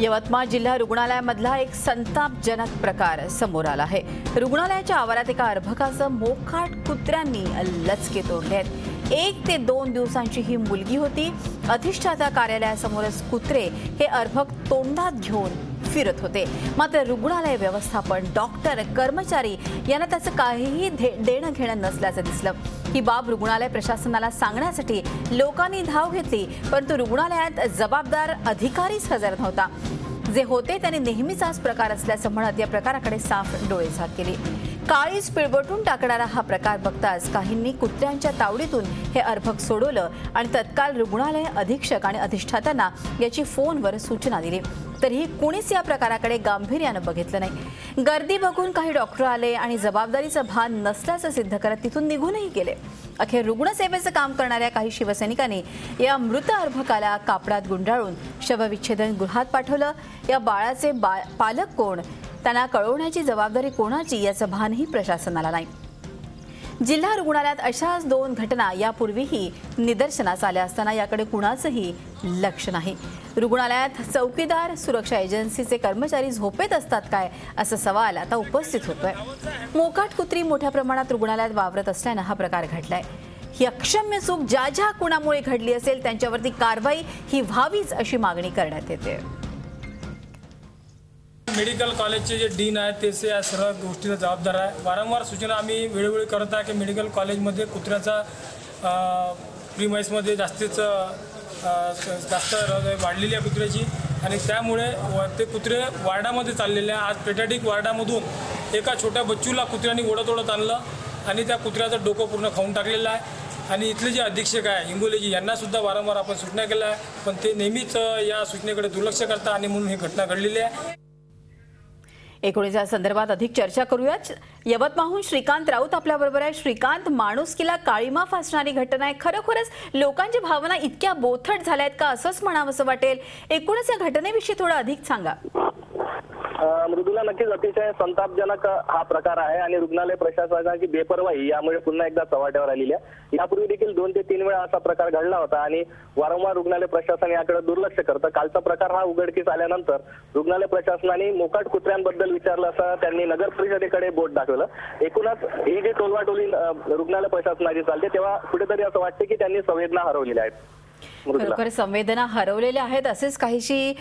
यवतमाळ जिल्हा रुग्णालयामधला एक संतापजनक प्रकार समोर आला आहे. रुग्णालयाच्या आवारात एका अर्भकाचं मोकाट कुत्र्यांनी लचके तोडले आहेत. एक ते दोन दिवसांची ही मुलगी होती. अधिष्ठाता कार्यालयासमोरच कुत्रे हे अर्भक तोंडात घेऊन फिरत होते. मात्र रुग्णालय व्यवस्थापन डॉक्टर कर्मचारी यांना त्याचं काहीही धे- देणं घेणं नसल्याचं दिसलं. ही बाब रुग्णालय प्रशासनाला सांगण्यासाठी लोकांनी धाव घेतली परंतु रुग्णालयात जबाबदार अधिकारीच हजर नव्हता. जे होते त्यांनी नेहमीचाच प्रकार असल्याचं म्हणत या प्रकाराकडे साफ डोळेझाक केली. काळीच पिळवटून टाकणारा हा प्रकार बघताच काहींनी कुत्र्यांच्या तावडीतून हे अर्भक सोडवलं आणि तत्काळ रुग्णालय अधीक्षक आणि अधिष्ठातांना याची फोनवर सूचना दिली. तरीही कुणीच या प्रकाराकडे गांभीर्यानं बघितलं नाही. गर्दी बघून काही डॉक्टर आले आणि जबाबदारीचं भान नसल्याचं सिद्ध करत तिथून निघूनही गेले. अखेर रुग्णसेवेचं काम करणाऱ्या काही शिवसैनिकांनी या मृत अर्भकाला कापडात गुंडाळून शवविच्छेदन गृहात पाठवलं. या बाळाचे बा पालक कोण? त्यांना कळवण्याची जबाबदारी कोणाची याचं भानही प्रशासनाला नाही. जिल्हा रुग्णालयात अशाच दोन घटना यापूर्वीही निदर्शनास आल्या असताना याकडे कुणाचंही लक्ष नाही. रुग्णालयात चौकीदार सुरक्षा एजन्सीचे कर्मचारी झोपेत असतात काय असा सवाल आता उपस्थित होतोय. मोकाट कुत्री मोठ्या प्रमाणात रुग्णालयात वावरत असल्यानं हा प्रकार घडलाय. ही अक्षम्य चूक ज्या ज्या कुणामुळे घडली असेल त्यांच्यावरती कारवाई ही व्हावीच अशी मागणी करण्यात येते. मेडिकल कॉलेजचे जे डीन आहेत तेच या सर्व गोष्टीला जबाबदार आहे. वारंवार सूचना आम्ही वेळोवेळी करत आहे की मेडिकल कॉलेजमध्ये कुत्र्याचा प्रीमाईसमध्ये जास्तीच जास्त वाढलेली आहे कुत्र्याची आणि त्यामुळे व- ते कुत्रे वार्डामध्ये चाललेले आहे आज पेटॅटिक वार्डामधून एका छोट्या बच्चूला कुत्र्यांनी ओढत ओढत आणलं आणि त्या कुत्र्याचं डोकं पूर्ण खाऊन टाकलेलं आहे. आणि इथले जे अधीक्षक आहे हिंगोलीजी यांनासुद्धा वारंवार आपण सूचना केल्या आहे पण ते नेहमीच या सूचनेकडे दुर्लक्ष करतात आणि म्हणून ही घटना घडलेली आहे. एकूणच या संदर्भात अधिक चर्चा करूयात. यवतमाळहून श्रीकांत राऊत आपल्याबरोबर आहे श्रीकांत माणुसकीला काळीमा फासणारी घटना आहे. खरोखरच लोकांची भावना इतक्या बोथट झाल्या आहेत का असंच म्हणावंसं वाटेल. एकूणच या घटनेविषयी थोडं अधिक सांगा. मृदुला नक्कीच अतिशय संतापजनक हा प्रकार आहे आणि रुग्णालय प्रशासनाची बेपरवाही यामुळे पुन्हा एकदा चव्हाट्यावर आलेली आहे. यापूर्वी देखील दोन ते तीन वेळा असा प्रकार घडला होता आणि वारंवार रुग्णालय प्रशासन याकडे दुर्लक्ष करतं. कालचा प्रकार हा उघडकीस आल्यानंतर रुग्णालय प्रशासनाने मोकाट कुत्र्यांबद्दल विचारलं असं त्यांनी नगर परिषदेकडे बोट दाखवलं. एकूणच ही जी टोलवाटोली रुग्णालय प्रशासनाची चालते तेव्हा कुठेतरी असं वाटते की त्यांनी संवेदना हरवलेल्या आहेत. खरोखर संवेदना हरवलेल्या आहेत. असेच काहीशी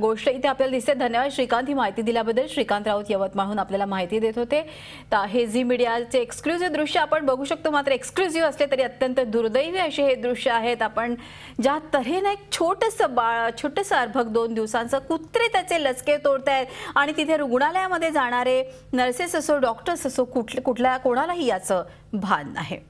गोष्ट इथे आपल्याला दिसते. धन्यवाद श्रीकांत ही माहिती दिल्याबद्दल. श्रीकांत राऊत यवतमाळहून आपल्याला माहिती देत होते. तर हे झी मीडियाचे एक्सक्लुझिव्ह दृश्य आपण बघू शकतो. मात्र एक्सक्लुझिव्ह असले तरी अत्यंत दुर्दैवी असे हे दृश्य आहेत. आपण ज्या तऱ्हेनं एक छोटंसं बाळ छोटंसं अर्भक दोन दिवसांचं कुत्रे त्याचे लचके तोडतायत आणि तिथे रुग्णालयामध्ये जाणारे नर्सेस असो डॉक्टर्स असो कुठल्या कुठल्या कोणालाही याचं भान आहे.